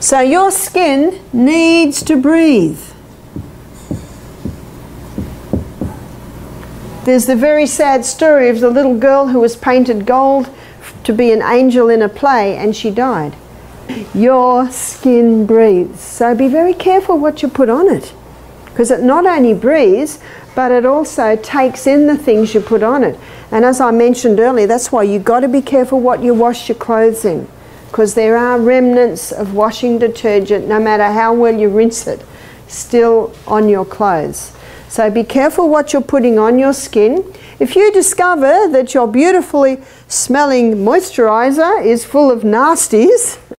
So your skin needs to breathe. There's the very sad story of the little girl who was painted gold to be an angel in a play and she died. Your skin breathes. So be very careful what you put on it. Because it not only breathes, but it also takes in the things you put on it. And as I mentioned earlier, that's why you've got to be careful what you wash your clothes in. Because there are remnants of washing detergent, no matter how well you rinse it, still on your clothes. So be careful what you're putting on your skin. If you discover that your beautifully smelling moisturizer is full of nasties,